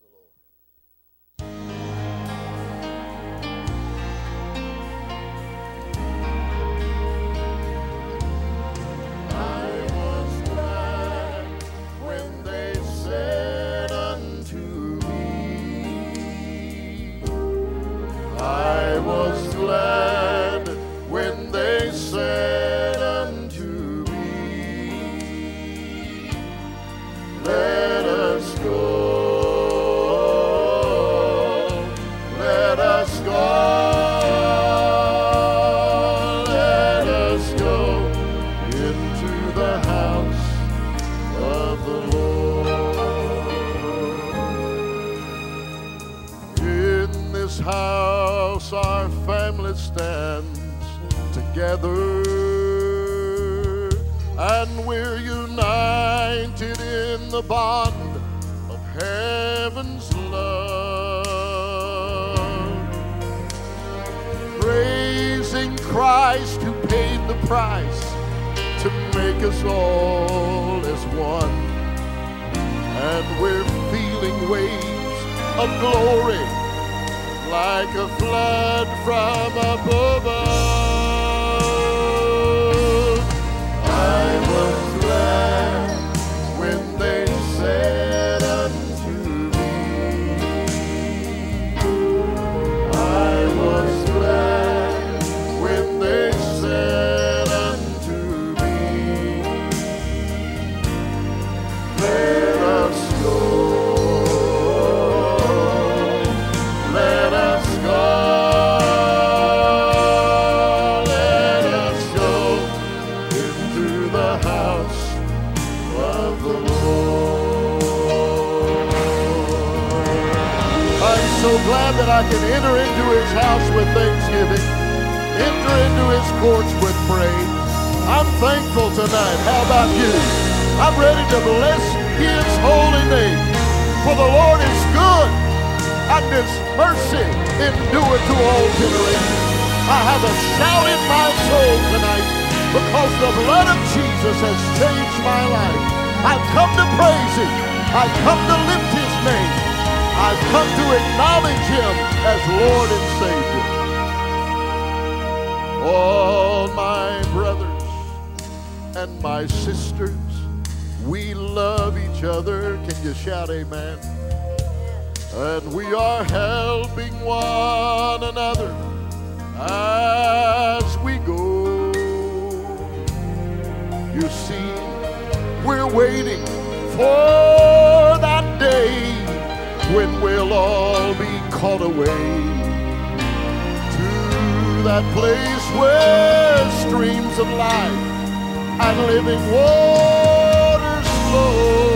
the Lord. I was glad house our family stands together. And we're united in the bond of heaven's love. Praising Christ who paid the price to make us all as one. And we're feeling waves of glory like a flood from above. I so glad that I can enter into his house with thanksgiving, enter into his courts with praise. I'm thankful tonight. How about you? I'm ready to bless his holy name. For the Lord is good, and his mercy endureth to all generations. I have a shout in my soul tonight because the blood of Jesus has changed my life. I've come to praise him. I've come to lift his name. I've come to acknowledge him as Lord and Savior. All my brothers and my sisters, we love each other. Can you shout amen? And we are helping one another as we go. You see, we're waiting for that day when we'll all be caught away to that place where streams of life and living waters flow.